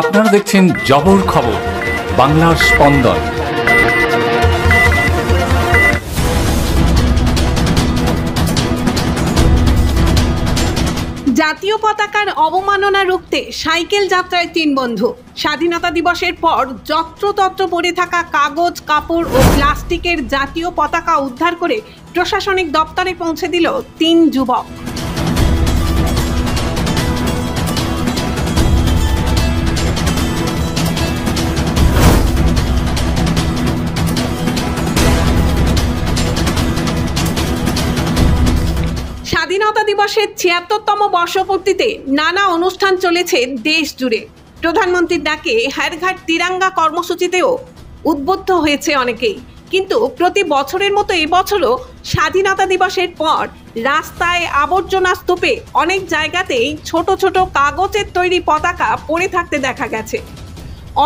আপনারা দেখছেন জবর খবর, বাংলার স্পন্দন। জাতীয় পতাকার অবমাননা রুখতে সাইকেল যাত্রায় তিন বন্ধু। স্বাধীনতা দিবসের পর যত্রতত্র পড়ে থাকা কাগজ, কাপড় ও প্লাস্টিকের জাতীয় পতাকা উদ্ধার করে প্রশাসনিক দপ্তরে পৌঁছে দিল তিন যুবক। স্বাধীনতা দিবসের ছিয়াত্তরতম বর্ষপূর্তিতে নানা অনুষ্ঠান চলেছে দেশ জুড়ে প্রধানমন্ত্রীর ডাকে হারঘাট তিরাঙ্গা কর্মসূচিতেও উদ্বুদ্ধ হয়েছে অনেকেই। কিন্তু প্রতি বছরের মতো এবছরও স্বাধীনতা দিবসের পর রাস্তায় আবর্জনা স্তূপে অনেক জায়গাতেই ছোট ছোট কাগজের তৈরি পতাকা পড়ে থাকতে দেখা গেছে।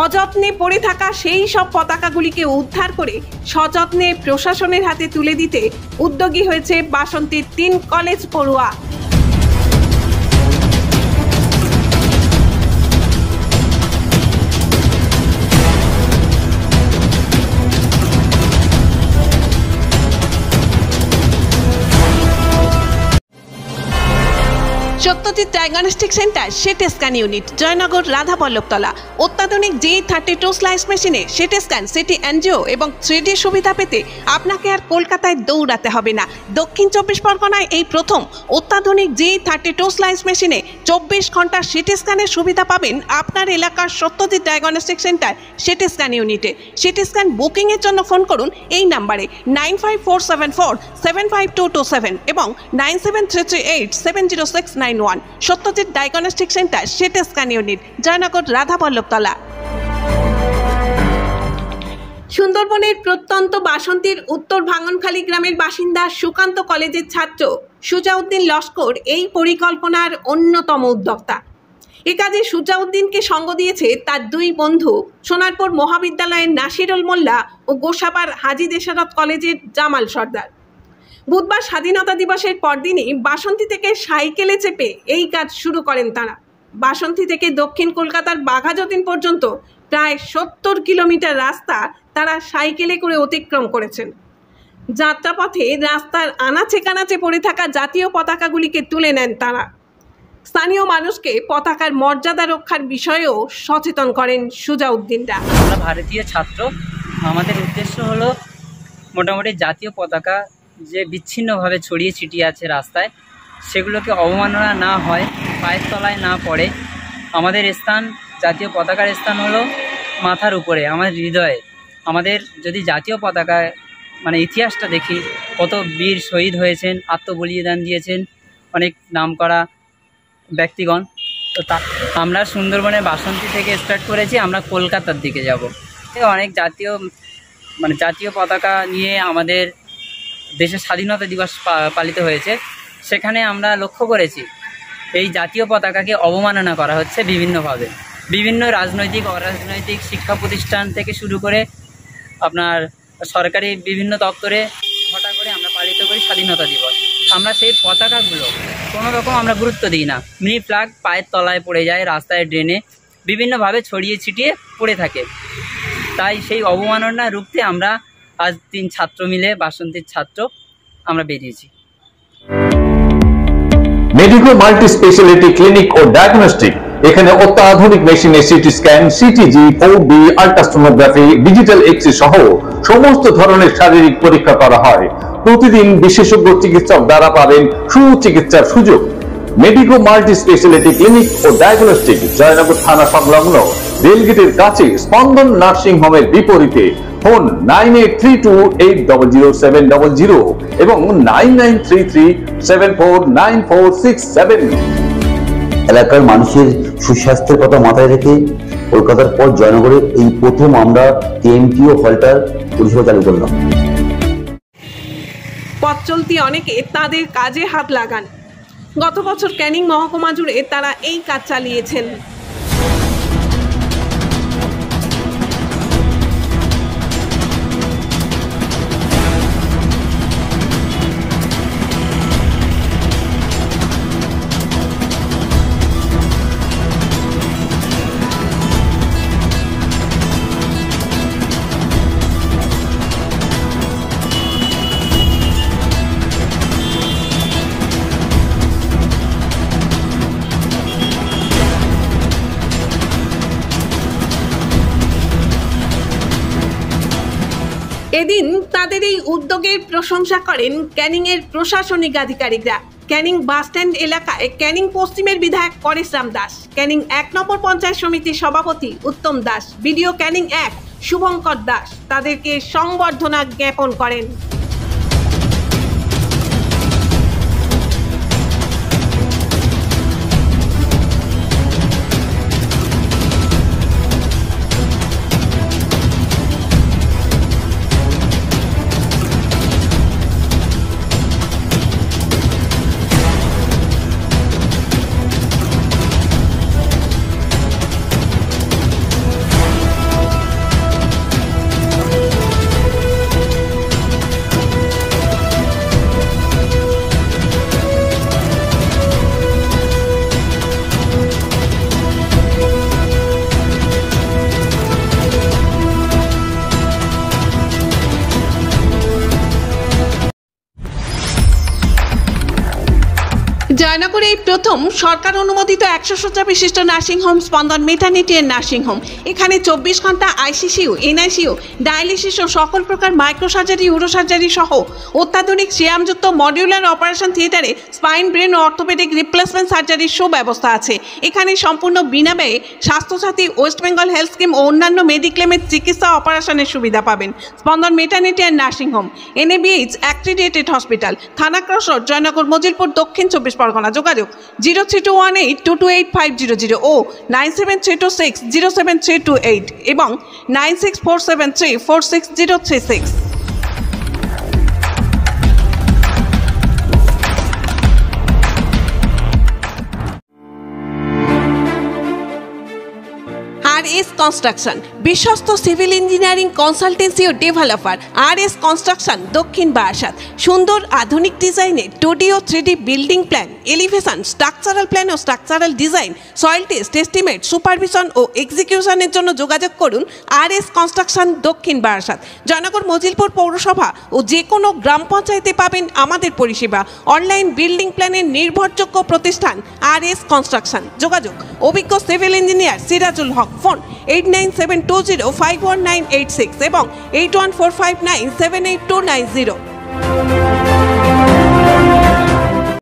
অযত্নে পড়ে থাকা সেই সব পতাকাগুলিকে উদ্ধার করে সযত্নে প্রশাসনের হাতে তুলে দিতে উদ্যোগী হয়েছে বাসন্তীর তিন কলেজ পড়ুয়া। Satyajit diagnostic centre CT scan unit, Joynagar Radha Pallabtala অত্যাধুনিক জি থার্টি টু স্লাইস মেশিনে সেটে স্ক্যান, সিটি এনজিও এবং থ্রিডি সুবিধা পেতে আপনাকে আর কলকাতায় দৌড়াতে হবে না। দক্ষিণ চব্বিশ পরগনায় এই প্রথম অত্যাধুনিক জি থার্টি টু স্লাইস মেশিনে চব্বিশ ঘণ্টা সিটি স্ক্যানের সুবিধা পাবেন আপনার এলাকার সত্যজিৎ ডায়াগনস্টিক সেন্টার সিটি স্ক্যান ইউনিটে। সিটি স্ক্যান বুকিংয়ের জন্য ফোন করুন এই নাম্বারে nine five four seven four seven five two two seven এবং nine seven three three eight seven zero six nine one. Satyajit diagnostic centre CT scan unit, Joynagar Radhapallabtala সুন্দরবনের প্রত্যন্ত বাসন্তীর উত্তর ভাঙনখালী গ্রামের বাসিন্দা সুকান্ত কলেজের ছাত্র সুজাউদ্দিন লস্কর এই পরিকল্পনার অন্যতম উদ্যোক্তা। এ কাজে সুজাউদ্দিনকে সঙ্গ দিয়েছে তার দুই বন্ধু, সোনারপুর মহাবিদ্যালয়ের নাসিরুল মোল্লা ও গোসাবার হাজি দেশারত কলেজের জামাল সর্দার। বুধবার স্বাধীনতা দিবসের পরদিনই বাসন্তী থেকে সাইকেলে চেপে এই কাজ শুরু করেন তারা। বাসন্তী থেকে দক্ষিণ কলকাতার বাঘাযতীন পর্যন্ত প্রায় সত্তর কিলোমিটার রাস্তা তারা সাইকেলে করে অতিক্রম করেছেন। যাত্রাপথে রাস্তার আনাচে কানাচে পড়ে থাকা জাতীয় পতাকাগুলিকে তুলে নেন তারা। স্থানীয় মানুষকে পতাকার মর্যাদা রক্ষার বিষয়েও সচেতন করেন সুজাউদ্দিনরা। আমরা ভারতীয় ছাত্র। আমাদের উদ্দেশ্য হলো মোটামুটি জাতীয় পতাকা যে বিচ্ছিন্নভাবে ছড়িয়ে ছিটিয়ে আছে রাস্তায়, সেগুলোকে অবমাননা না হয়, পায়ের তলায় না পড়ে। আমাদের স্থান, জাতীয় পতাকার স্থান হলো মাথার উপরে, আমাদের হৃদয়ে। আমাদের যদি জাতীয় পতাকায় মানে ইতিহাসটা দেখি, কত বীর শহীদ হয়েছেন, আত্মবলিদান দিয়েছেন অনেক নামকরা ব্যক্তিগণ। তো তা, আমরা সুন্দরবনের বাসন্তী থেকে স্টার্ট করেছি, আমরা কলকাতার দিকে যাব। অনেক জাতীয় মানে জাতীয় পতাকা নিয়ে আমাদের দেশের স্বাধীনতা দিবস পালিত হয়েছে। সেখানে আমরা লক্ষ্য করেছি, এই জাতীয় পতাকাকে অবমাননা করা হচ্ছে বিভিন্নভাবে। বিভিন্ন রাজনৈতিক, অরাজনৈতিক শিক্ষা প্রতিষ্ঠান থেকে শুরু করে আপনার সরকারি বিভিন্ন দপ্তরে ঘটা করে আমরা পালিত করি স্বাধীনতা দিবস। আমরা সেই পতাকাগুলো কোনো রকম আমরা গুরুত্ব দিই না। মিনি ফ্ল্যাগ পায়ের তলায় পড়ে যায়, রাস্তায় ড্রেনে বিভিন্নভাবে ছড়িয়ে ছিটিয়ে পড়ে থাকে। তাই সেই অবমাননা রুখতে আমরা আজ তিন ছাত্র মিলে বাসন্তীর ছাত্র আমরা বেরিয়েছি। মেডিকো মাল্টি স্পেশালিটি ক্লিনিক ও ডায়াগনস্টিক, এখানে অত্যাধুনিক মেশিনে CT scan, CTG four D ultrasonography, digital X সহ সমস্ত ধরনের শারীরিক পরীক্ষা করা হয়। প্রতিদিন বিশেষজ্ঞ চিকিৎসক দ্বারা পাবেন সুচিকিৎসার সুযোগ। মেডিকো মাল্টি স্পেশালিটি ক্লিনিক ও ডায়াগনস্টিক, জয়নগর থানা সংলগ্ন, রেলগেটের কাছে স্পন্দন নার্সিং হোমের বিপরীতে। Phone nine eight three two eight double zero seven double zero এবং nine nine three three seven four nine four six seven. এলাকার মানুষের সুস্বাস্থ্যের কথা মাথায় রেখে কলকাতার পর জয়নগরে এই প্রথম আমরা টিএমটিও হলটার পরিষেবা চালু করলাম। পথ চলতি অনেকে তাদের কাজে হাত লাগান। গত বছর ক্যানিং মহকুমা জুড়ে তারা এই কাজ চালিয়েছেন। তাদের এই উদ্যোগের প্রশংসা করেন ক্যানিংয়ের প্রশাসনিক আধিকারিকরা। ক্যানিং বাসস্ট্যান্ড এলাকায় ক্যানিং পশ্চিমের বিধায়ক পরেশরাম দাস, ক্যানিং এক নম্বর পঞ্চায়েত সমিতির সভাপতি উত্তম দাস, বিডিও ক্যানিং এক শুভঙ্কর দাস তাদেরকে সংবর্ধনা জ্ঞাপন করেন। জয়নগরে এই প্রথম সরকার অনুমোদিত একশো শয্যা বিশিষ্ট নার্সিংহোম স্পন্দন মেটার্নিটি এর নার্সিংহোম এখানে চব্বিশ ঘণ্টা আইসিসিউ, এনআইসিউ ডায়ালিসিস ও সকল প্রকার মাইক্রো সার্জারি মাইক্রোসার্জারি ইউরোসার্জারি সহ অত্যাধুনিক শ্যামযুক্ত modular operation theatre spine brain ও অর্থোপেডিক রিপ্লেসমেন্ট সার্জারির সুব্যবস্থা আছে। এখানে সম্পূর্ণ বিনা ব্যয়ে Swasthyasathi West Bengal health scheme ও অন্যান্য মেডিক্লেমের চিকিৎসা অপারেশনের সুবিধা পাবেন। Spandan maternity and nursing home NABH accredited hospital থানা ক্রস রোড জয়নগর, মজিলপুর, দক্ষিণ চব্বিশ পরগনা। যোগাযোগ zero three two one eight two two eight five zero zero ও nine seven three two six zero seven three two eight এবং nine six four seven three four six zero three six. R S construction. বিশ্বস্ত civil engineering consultancy ও developer R S construction Dakshin Barasat. সুন্দর আধুনিক ডিজাইনের two D ও three D building plan, elevation, structural plan ও structural design, soil test estimate, supervision ও এক্সিকিউশনের জন্য যোগাযোগ করুন আর S construction দক্ষিণ বারাসাত। জয়নগর মজিলপুর পৌরসভা ও যে কোনো গ্রাম পঞ্চায়েতে পাবেন আমাদের পরিষেবা। অনলাইন বিল্ডিং প্ল্যানের নির্ভরযোগ্য প্রতিষ্ঠান আর এস কনস্ট্রাকশন। যোগাযোগ। অভিজ্ঞ civil engineer Sirajul Haque, phone eight nine seven two zero five one nine eight six এবং eight one four five nine seven eight two nine zero